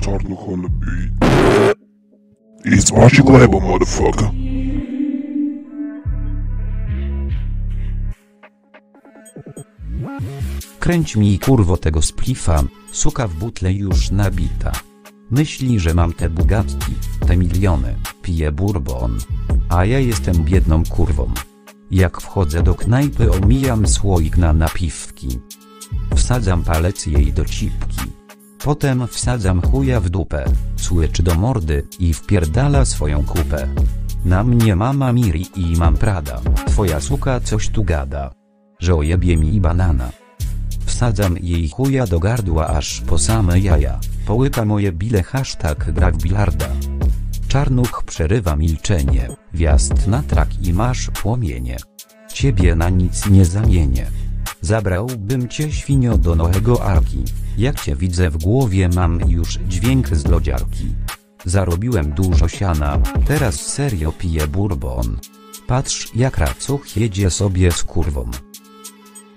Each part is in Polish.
Czarnuch beat. It's Archie Glabo, motherfucker. Kręć mi kurwo tego splifa, suka w butle już nabita. Myśli, że mam te Bugatti, te miliony, piję bourbon. A ja jestem biedną kurwą. Jak wchodzę do knajpy omijam słoik na napiwki. Wsadzam palec jej do cipki. Potem wsadzam chuja w dupę, słyczy do mordy i wpierdala swoją kupę. Na mnie mama Miri i mam Prada, twoja suka coś tu gada. Że ojebie mi banana. Wsadzam jej chuja do gardła aż po same jaja, połyka moje bile hashtag gra w bilarda. Czarnuch przerywa milczenie, wjazd na trak i masz płomienie. Ciebie na nic nie zamienię. Zabrałbym cię świnio do Noego Arki, jak cię widzę w głowie mam już dźwięk z lodziarki. Zarobiłem dużo siana, teraz serio piję bourbon. Patrz jak racuch jedzie sobie z kurwą.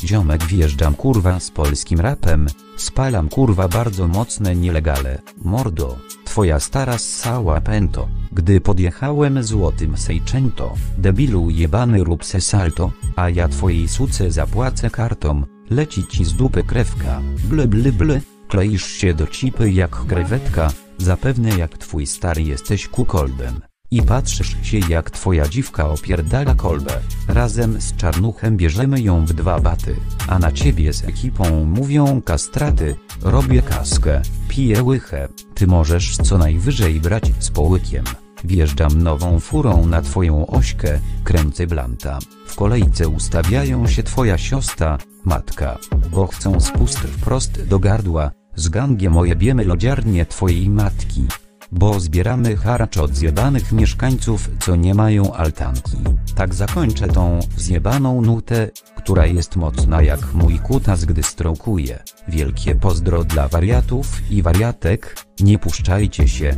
Ziomek wjeżdżam kurwa z polskim rapem, spalam kurwa bardzo mocne nielegale, mordo, twoja stara ssała pęto, gdy podjechałem złotym sejczęto, debilu jebany rób se salto, a ja twojej suce zapłacę kartą, leci ci z dupy krewka, ble ble ble, kleisz się do cipy jak krewetka, zapewne jak twój stary jesteś kukoldem. I patrzysz się jak twoja dziwka opierdala kolbę. Razem z czarnuchem bierzemy ją w dwa baty, a na ciebie z ekipą mówią kastraty. Robię kaskę, piję łychę, ty możesz co najwyżej brać z połykiem. Wjeżdżam nową furą na twoją ośkę, kręcę blanta. W kolejce ustawiają się twoja siostra, matka, bo chcą spust wprost do gardła. Z gangiem ojebiemy lodziarnię twojej matki bo zbieramy haracz od zjebanych mieszkańców, co nie mają altanki. Tak zakończę tą zjebaną nutę, która jest mocna jak mój kutas gdy strokuje. Wielkie pozdro dla wariatów i wariatek, nie puszczajcie się.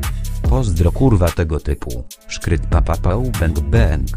Pozdro kurwa tego typu. Szkryt papapał bęk bęk.